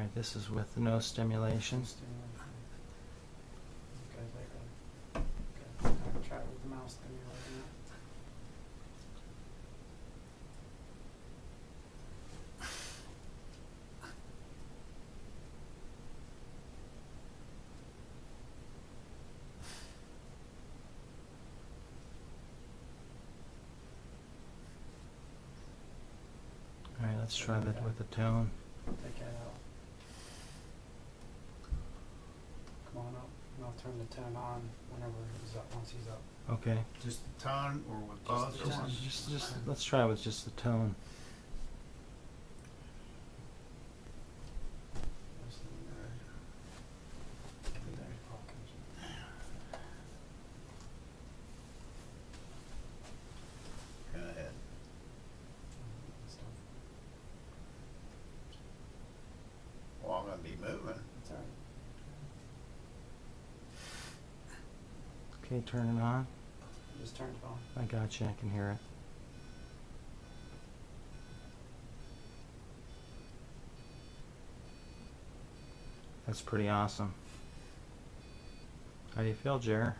Alright, this is with no stimulation. Alright, let's try that with the tone. Take that out. Come on up, and I'll turn the tone on whenever he's up, once he's up. Okay. Just the tone or with Just both the or tone. one? Just, just, let's try with just the tone. There's the, uh, there it all comes in. Go ahead. So, Well, I'm gonna be moving. It's alright. Okay, turn it on. Just turned it on. I got you, I can hear it. That's pretty awesome. How do you feel, Jer?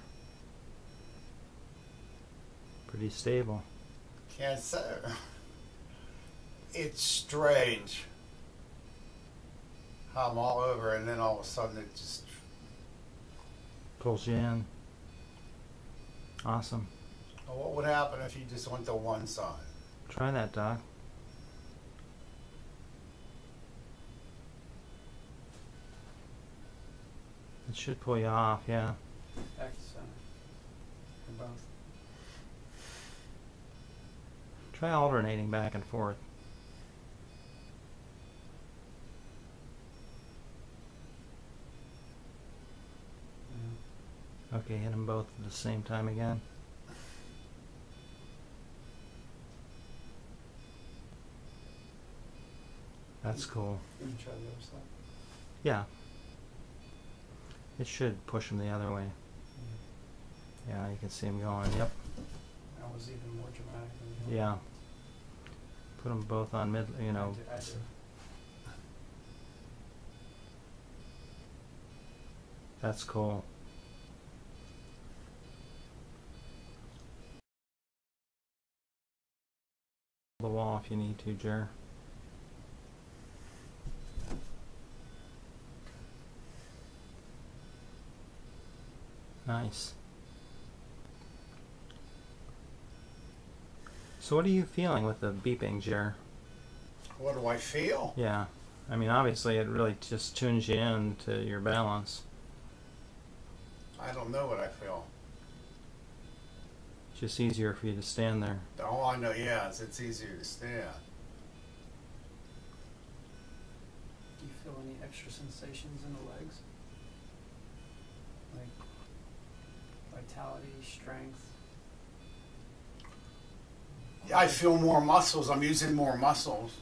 Pretty stable. Can't. It's strange. How I'm all over and then all of a sudden it just, Pulls you in. Awesome. well, what would happen if you just went to one side? Try that, Doc. It should pull you off, yeah. Back to center. For both. Try alternating back and forth. Yeah. Okay, hit them both at the same time again. That's cool. Let me try the other side. Yeah. It should push them the other way. Mm-hmm. Yeah, you can see them going. Yep. That was even more dramatic than the Yeah. Put them both on mid, you I know. do- I do. That's cool. The wall if you need to, Jer. Nice. So what are you feeling with the beeping, Jer? What do I feel? Yeah. I mean, obviously it really just tunes you in to your balance. I don't know what I feel. It's just easier for you to stand there. All I know, yeah, is it's easier to stand. Do you feel any extra sensations in the legs? Like vitality, strength? Yeah, I feel more muscles. I'm using more muscles.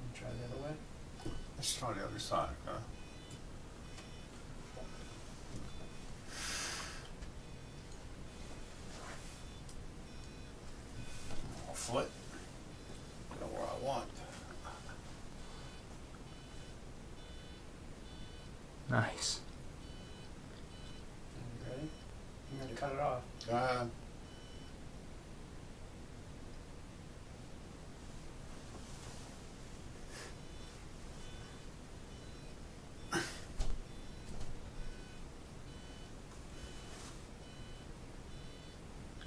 Let me try the other way. Let's try the other side. Okay? Foot. Go where I want. Nice. You ready? I'm gonna cut it off. Uh,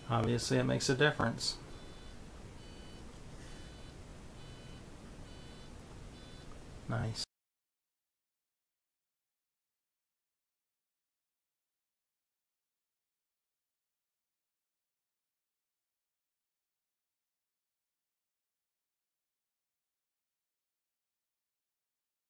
Obviously, it makes a difference. Nice.